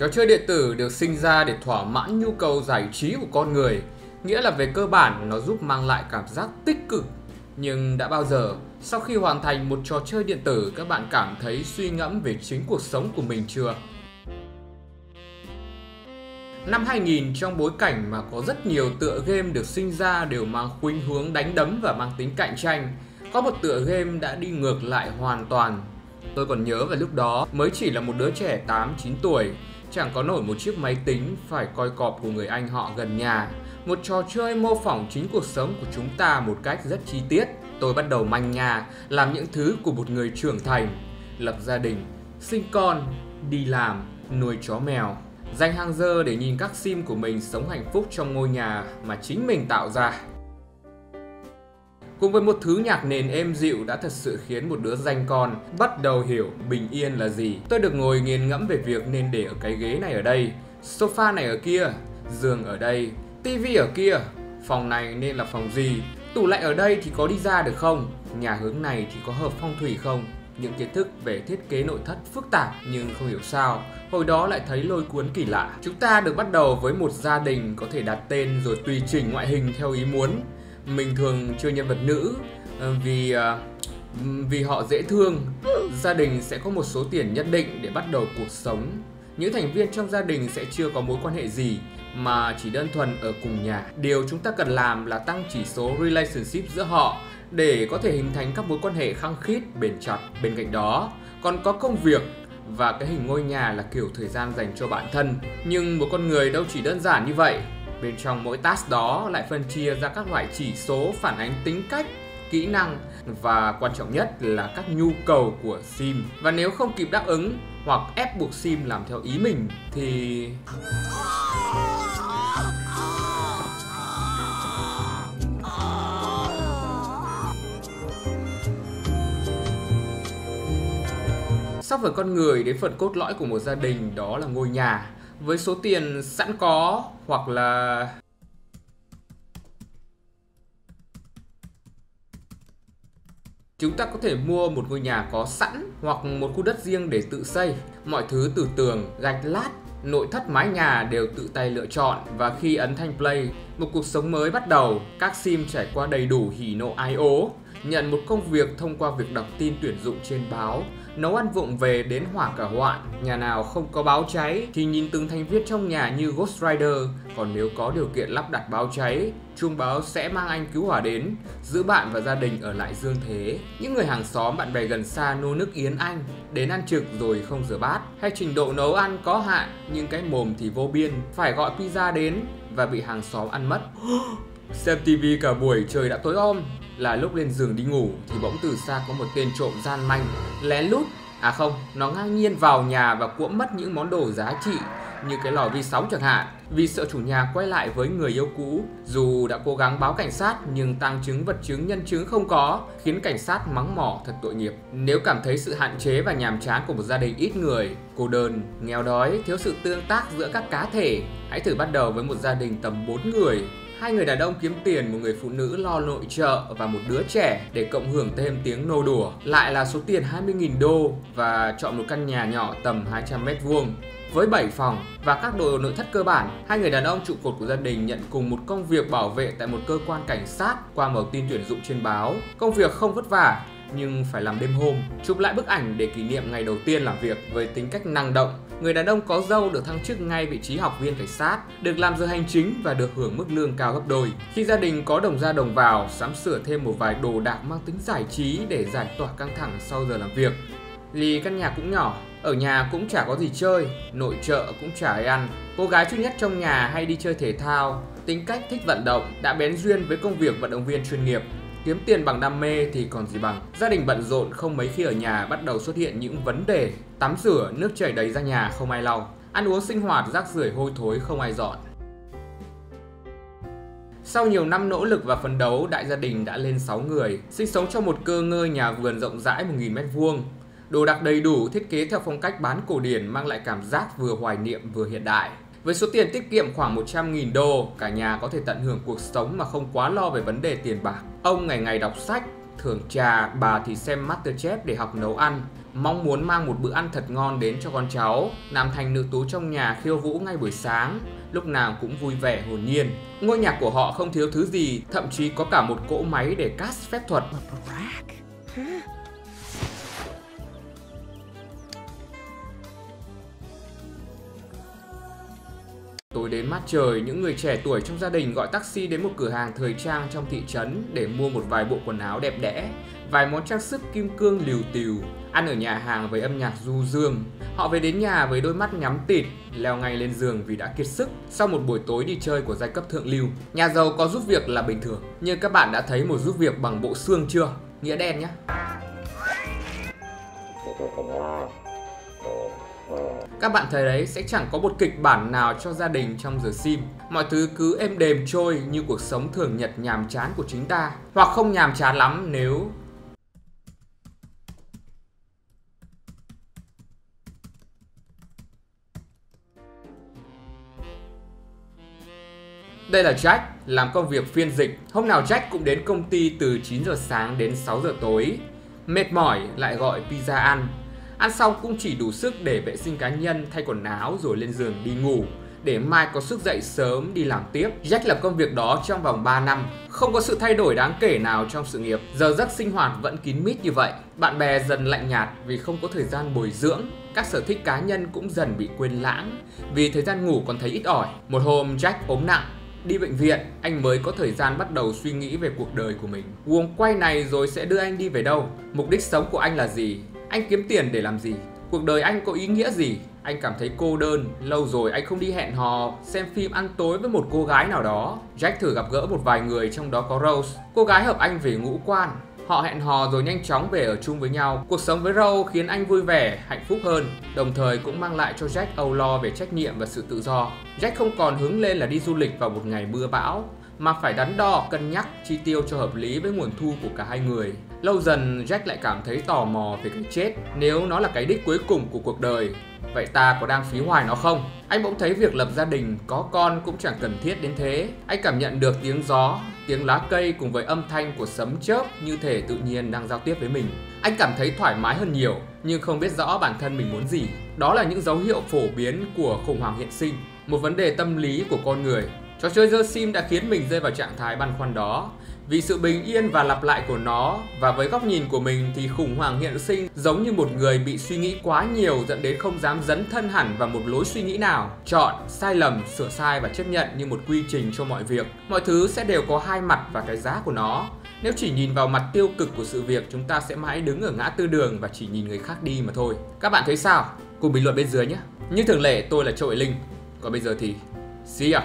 Trò chơi điện tử được sinh ra để thỏa mãn nhu cầu giải trí của con người, nghĩa là về cơ bản nó giúp mang lại cảm giác tích cực. Nhưng đã bao giờ, sau khi hoàn thành một trò chơi điện tử các bạn cảm thấy suy ngẫm về chính cuộc sống của mình chưa? Năm 2000 trong bối cảnh mà có rất nhiều tựa game được sinh ra đều mang khuynh hướng đánh đấm và mang tính cạnh tranh, có một tựa game đã đi ngược lại hoàn toàn. Tôi còn nhớ vào lúc đó mới chỉ là một đứa trẻ 8-9 tuổi, chẳng có nổi một chiếc máy tính phải coi cọp của người anh họ gần nhà. Một trò chơi mô phỏng chính cuộc sống của chúng ta một cách rất chi tiết. Tôi bắt đầu manh nhà, làm những thứ của một người trưởng thành, lập gia đình, sinh con, đi làm, nuôi chó mèo dành hàng giờ để nhìn các sim của mình sống hạnh phúc trong ngôi nhà mà chính mình tạo ra. Cùng với một thứ nhạc nền êm dịu đã thật sự khiến một đứa danh con bắt đầu hiểu bình yên là gì. Tôi được ngồi nghiền ngẫm về việc nên để ở cái ghế này ở đây, sofa này ở kia, giường ở đây, tivi ở kia, phòng này nên là phòng gì, tủ lạnh ở đây thì có đi ra được không, nhà hướng này thì có hợp phong thủy không. Những kiến thức về thiết kế nội thất phức tạp nhưng không hiểu sao, hồi đó lại thấy lôi cuốn kỳ lạ. Chúng ta được bắt đầu với một gia đình có thể đặt tên rồi tùy chỉnh ngoại hình theo ý muốn mình thường chơi nhân vật nữ ờ, vì ờ, vì họ dễ thương. Gia đình sẽ có một số tiền nhất định để bắt đầu cuộc sống. Những thành viên trong gia đình sẽ chưa có mối quan hệ gì mà chỉ đơn thuần ở cùng nhà. Điều chúng ta cần làm là tăng chỉ số relationship giữa họ để có thể hình thành các mối quan hệ khăng khít, bền chặt. Bên cạnh đó, còn có công việc và cái hình ngôi nhà là kiểu thời gian dành cho bản thân. Nhưng một con người đâu chỉ đơn giản như vậy. Bên trong mỗi task đó lại phân chia ra các loại chỉ số phản ánh tính cách, kỹ năng và quan trọng nhất là các nhu cầu của sim. Và nếu không kịp đáp ứng hoặc ép buộc sim làm theo ý mình thì Sắp với con người đến phần cốt lõi của một gia đình đó là ngôi nhà với số tiền sẵn có hoặc là Chúng ta có thể mua một ngôi nhà có sẵn hoặc một khu đất riêng để tự xây. Mọi thứ từ tường, gạch lát, nội thất mái nhà đều tự tay lựa chọn và khi ấn thanh play, một cuộc sống mới bắt đầu. Các sim trải qua đầy đủ hỉ nộ ái ố, nhận một công việc thông qua việc đọc tin tuyển dụng trên báo, nấu ăn vụng về đến hỏa cả hoạn. Nhà nào không có báo cháy thì nhìn từng thành viên trong nhà như Ghost Rider, còn nếu có điều kiện lắp đặt báo cháy, chuông báo sẽ mang anh cứu hỏa đến, giữ bạn và gia đình ở lại dương thế. Những người hàng xóm bạn bè gần xa nô nức yến anh, đến ăn trực rồi không rửa bát, hay trình độ nấu ăn có hạn nhưng cái mồm thì vô biên, phải gọi pizza đến và bị hàng xóm ăn mất. Xem TV cả buổi trời đã tối om, là lúc lên giường đi ngủ thì bỗng từ xa có một tên trộm gian manh lén lút à không, nó ngang nhiên vào nhà và cuỗm mất những món đồ giá trị như cái lò vi sóng chẳng hạn. Vì sợ chủ nhà quay lại với người yêu cũ, dù đã cố gắng báo cảnh sát nhưng tăng chứng, vật chứng, nhân chứng không có, khiến cảnh sát mắng mỏ thật tội nghiệp. Nếu cảm thấy sự hạn chế và nhàm chán của một gia đình ít người, cô đơn, nghèo đói, thiếu sự tương tác giữa các cá thể, hãy thử bắt đầu với một gia đình tầm 4 người. Hai người đàn ông kiếm tiền, một người phụ nữ lo nội trợ và một đứa trẻ để cộng hưởng thêm tiếng nô đùa. Lại là số tiền 20.000 đô và chọn một căn nhà nhỏ tầm 200 mét vuông với 7 phòng và các đồ nội thất cơ bản, hai người đàn ông trụ cột của gia đình nhận cùng một công việc bảo vệ tại một cơ quan cảnh sát qua mở tin tuyển dụng trên báo. Công việc không vất vả, nhưng phải làm đêm hôm, chụp lại bức ảnh để kỷ niệm ngày đầu tiên làm việc với tính cách năng động. Người đàn ông có dâu được thăng chức ngay vị trí học viên cảnh sát, được làm giờ hành chính và được hưởng mức lương cao gấp đôi. Khi gia đình có đồng ra đồng vào, sắm sửa thêm một vài đồ đạc mang tính giải trí để giải tỏa căng thẳng sau giờ làm việc. Vì căn nhà cũng nhỏ, ở nhà cũng chả có gì chơi, nội trợ cũng chả ai ăn. Cô gái duy nhất trong nhà hay đi chơi thể thao, tính cách thích vận động, đã bén duyên với công việc vận động viên chuyên nghiệp. Kiếm tiền bằng đam mê thì còn gì bằng. Gia đình bận rộn không mấy khi ở nhà bắt đầu xuất hiện những vấn đề. Tắm rửa, nước chảy đầy ra nhà không ai lau. Ăn uống sinh hoạt, rác rưởi hôi thối không ai dọn. Sau nhiều năm nỗ lực và phấn đấu, đại gia đình đã lên 6 người, sinh sống trong một cơ ngơi nhà vườn rộng rãi 1.000m2. Đồ đạc đầy đủ, thiết kế theo phong cách bán cổ điển mang lại cảm giác vừa hoài niệm vừa hiện đại. Với số tiền tiết kiệm khoảng 100.000 đô, cả nhà có thể tận hưởng cuộc sống mà không quá lo về vấn đề tiền bạc. Ông ngày ngày đọc sách, thưởng trà, bà thì xem Masterchef để học nấu ăn. mong muốn mang một bữa ăn thật ngon đến cho con cháu. Nam thành nữ tú trong nhà khiêu vũ ngay buổi sáng, lúc nào cũng vui vẻ hồn nhiên. Ngôi nhà của họ không thiếu thứ gì, thậm chí có cả một cỗ máy để cast phép thuật. Đến mát trời, những người trẻ tuổi trong gia đình gọi taxi đến một cửa hàng thời trang trong thị trấn để mua một vài bộ quần áo đẹp đẽ, vài món trang sức kim cương liều tiều, ăn ở nhà hàng với âm nhạc du dương. Họ về đến nhà với đôi mắt nhắm tịt, leo ngay lên giường vì đã kiệt sức sau một buổi tối đi chơi của giai cấp thượng lưu. Nhà giàu có giúp việc là bình thường, nhưng các bạn đã thấy một giúp việc bằng bộ xương chưa? Nghĩa đen nhé. Các bạn thấy đấy sẽ chẳng có một kịch bản nào cho gia đình trong giờ sim. Mọi thứ cứ êm đềm trôi như cuộc sống thường nhật nhàm chán của chính ta. Hoặc không nhàm chán lắm nếu Đây là Jack, làm công việc phiên dịch. Hôm nào Jack cũng đến công ty từ 9 giờ sáng đến 6 giờ tối. Mệt mỏi lại gọi pizza ăn. Ăn xong cũng chỉ đủ sức để vệ sinh cá nhân, thay quần áo rồi lên giường đi ngủ để mai có sức dậy sớm đi làm tiếp. Jack làm công việc đó trong vòng 3 năm, không có sự thay đổi đáng kể nào trong sự nghiệp. Giờ giấc sinh hoạt vẫn kín mít như vậy. Bạn bè dần lạnh nhạt vì không có thời gian bồi dưỡng. Các sở thích cá nhân cũng dần bị quên lãng vì thời gian ngủ còn thấy ít ỏi. Một hôm Jack ốm nặng, Đi bệnh viện, anh mới có thời gian bắt đầu suy nghĩ về cuộc đời của mình. Guồng quay này rồi sẽ đưa anh đi về đâu? Mục đích sống của anh là gì? Anh kiếm tiền để làm gì? Cuộc đời anh có ý nghĩa gì? Anh cảm thấy cô đơn, lâu rồi anh không đi hẹn hò, xem phim ăn tối với một cô gái nào đó. Jack thử gặp gỡ một vài người trong đó có Rose. Cô gái hợp anh về ngũ quan, Họ hẹn hò rồi nhanh chóng về ở chung với nhau. Cuộc sống với Rose khiến anh vui vẻ, hạnh phúc hơn, đồng thời cũng mang lại cho Jack âu lo về trách nhiệm và sự tự do. Jack không còn hứng lên là đi du lịch vào một ngày mưa bão, mà phải đắn đo, cân nhắc, chi tiêu cho hợp lý với nguồn thu của cả hai người. Lâu dần Jack lại cảm thấy tò mò về cái chết nếu nó là cái đích cuối cùng của cuộc đời. Vậy ta có đang phí hoài nó không? Anh bỗng thấy việc lập gia đình, có con cũng chẳng cần thiết đến thế. Anh cảm nhận được tiếng gió, tiếng lá cây cùng với âm thanh của sấm chớp như thể tự nhiên đang giao tiếp với mình. Anh cảm thấy thoải mái hơn nhiều, nhưng không biết rõ bản thân mình muốn gì. Đó là những dấu hiệu phổ biến của khủng hoảng hiện sinh, một vấn đề tâm lý của con người. Trò chơi The Sim đã khiến mình rơi vào trạng thái băn khoăn đó vì sự bình yên và lặp lại của nó và với góc nhìn của mình thì khủng hoảng hiện sinh giống như một người bị suy nghĩ quá nhiều dẫn đến không dám dấn thân hẳn vào một lối suy nghĩ nào. Chọn, sai lầm, sửa sai và chấp nhận như một quy trình cho mọi việc. Mọi thứ sẽ đều có hai mặt và cái giá của nó. Nếu chỉ nhìn vào mặt tiêu cực của sự việc, chúng ta sẽ mãi đứng ở ngã tư đường và chỉ nhìn người khác đi mà thôi. Các bạn thấy sao? Cùng bình luận bên dưới nhé. Như thường lệ, tôi là Châu Linh. Còn bây giờ thì see ya!